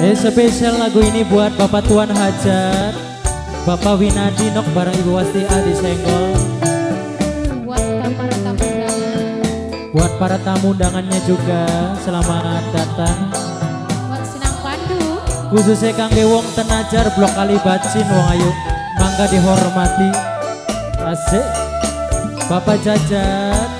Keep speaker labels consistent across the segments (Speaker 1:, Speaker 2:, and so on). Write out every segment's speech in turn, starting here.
Speaker 1: Eh spesial lagu ini buat Bapak Tuan Hajat Bapak Winadi Nok bareng Ibu Wasti Adi Senggol.
Speaker 2: Buat para tamu
Speaker 1: Buat para tamu undangannya juga Selamat datang.
Speaker 2: Buat Sinang Pandu.
Speaker 1: Khususnya Kangge Wong Tenajar Blok Kali Bacin Wong Ayu. Mangga dihormati. Asik. Bapak Jajat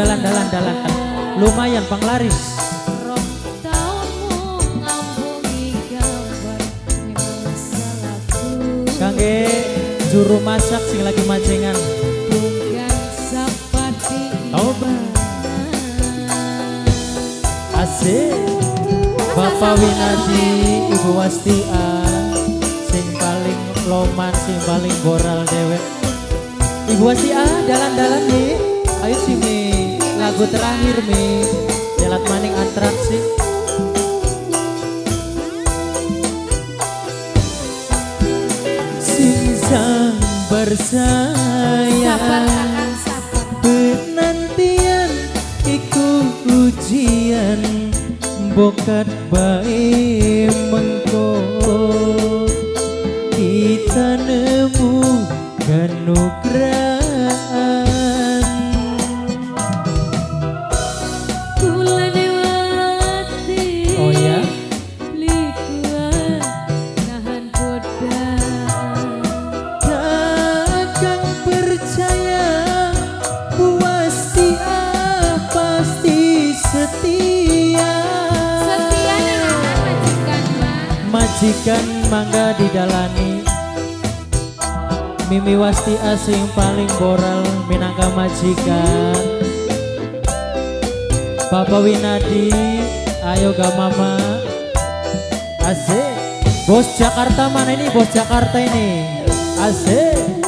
Speaker 2: gelisah
Speaker 1: Ku dalan-dalan dalan. Lumayan panglaris Kangge juru masak sing lagi majengan.
Speaker 2: Bukan seperti
Speaker 1: Bang. Asik Bapak Winadi Ibu Wastia Sing paling loman Sing paling boral dewek. Ibu Wastia Dalan-dalan nih Ayo sini Lagu terakhir mi. Jalat maning atraksi. Sing
Speaker 2: Sabar
Speaker 1: bersayang
Speaker 2: sabar.
Speaker 1: Penantian iku ujian. Bokat bae mengko
Speaker 2: Majikan
Speaker 1: mangga didalani. Mimi Wasti asing paling boral minangka majikan. Bapak Winadi ayo ga mama. Asik. Bos Jakarta mana ini? Bos Jakarta ini. Asik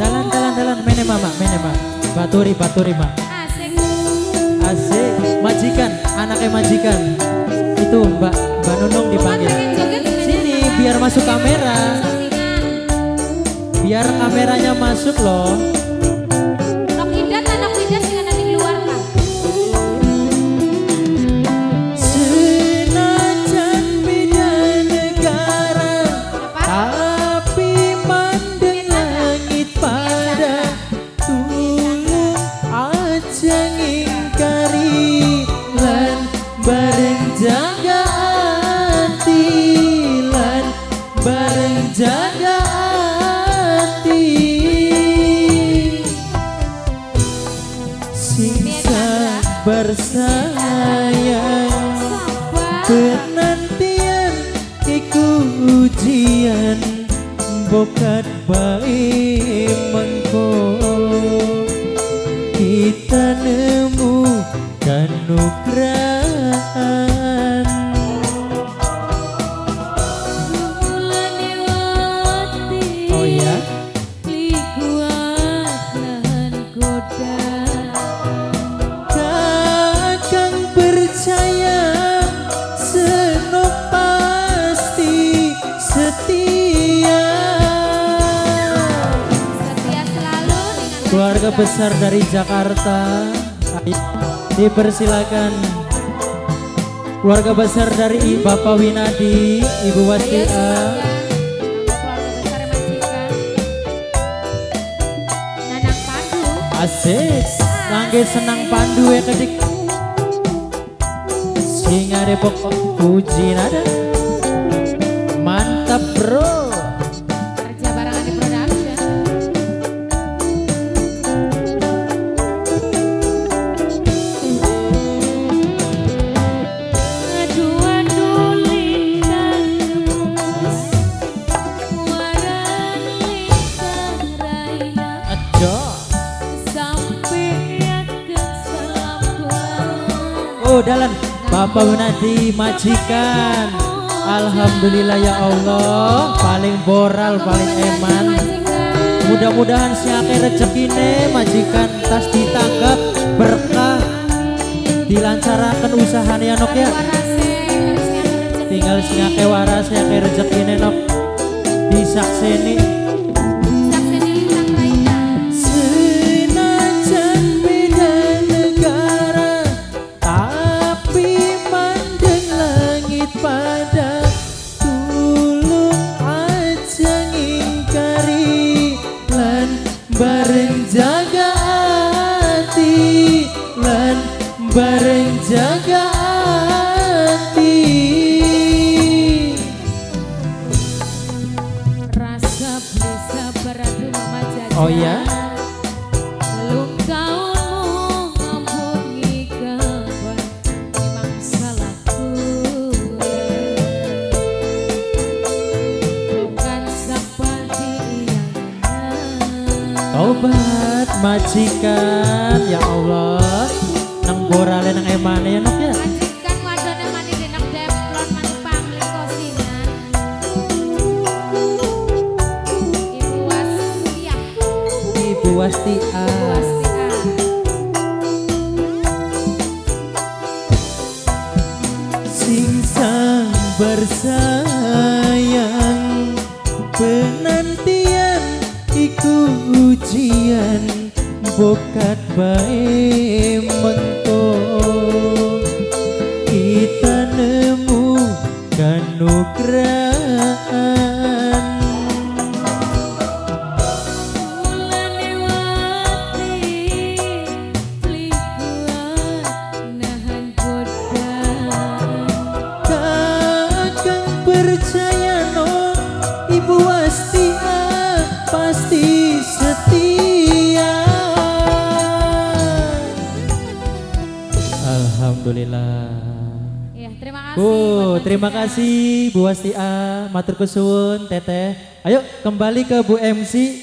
Speaker 1: Dalan dalan dalan mene mama mene mama. Baturi baturi ma.
Speaker 2: Asik.
Speaker 1: Asik. Majikan anaknya majikan. Itu mbak Mbak Nunung dipanggil. Sini biar masuk kamera. Biar kameranya masuk loh bersayang
Speaker 2: Sabar
Speaker 1: Penantian iku ujian Bokat baik mengko Kita Keluarga besar dari Jakarta. Dipersilakan. Keluarga besar dari Bapak Winadi Ibu Wastia.
Speaker 2: Pandu.
Speaker 1: Asik. Langge senang pandu ya kedik. Singa Depok puji nada. Mantap bro Oh dalan. Bapak Winadi majikan. Alhamdulillah ya Allah. Paling boral, paling eman. Mudah-mudahan siake rezekine majikan tas ditanggap berkah. Dilancarakan usahanya nok ya. Tinggal siake waras siake rezekine nok. Disakseni bareng jaga hati.
Speaker 2: Rasa bisa beradu mama jajan
Speaker 1: Oh ya?
Speaker 2: Belum kamu ngomongin kapan Memang salahku. Bukan seperti yang
Speaker 1: Tobat majikan Nang borale nang emane ya nok ya.
Speaker 2: Majikan wadone mani denak deplon mani pamli kosingan Ibu wasiah
Speaker 1: Ibu Wasti A
Speaker 2: Wasiah
Speaker 1: Singsang bersayang Penantian iku ujian Bokat bae Alhamdulillah
Speaker 2: Ya, terima kasih.
Speaker 1: Bu, terima kasih Bu Wastia, matur kesuwun Teteh. Ayo kembali ke Bu MC